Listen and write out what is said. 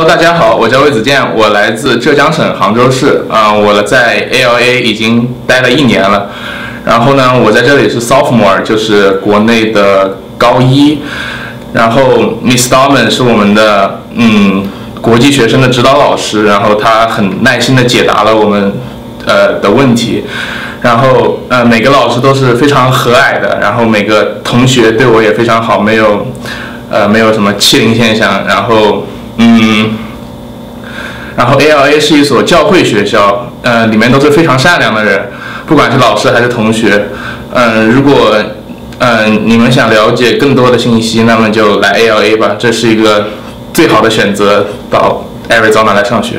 Hello，大家好，我叫魏子健，我来自浙江省杭州市。啊、我在 ALA 已经待了一年了。然后呢，我在这里是 sophomore，就是国内的高一。然后 Miss Dorman 是我们的嗯国际学生的指导老师，然后他很耐心的解答了我们呃的问题。然后呃每个老师都是非常和蔼的，然后每个同学对我也非常好，没有呃没有什么欺凌现象。然后嗯。然后 ALA 是一所教会学校，呃，里面都是非常善良的人，不管是老师还是同学。嗯、如果嗯、你们想了解更多的信息，那么就来 ALA 吧，这是一个最好的选择，到 Arizona 来上学。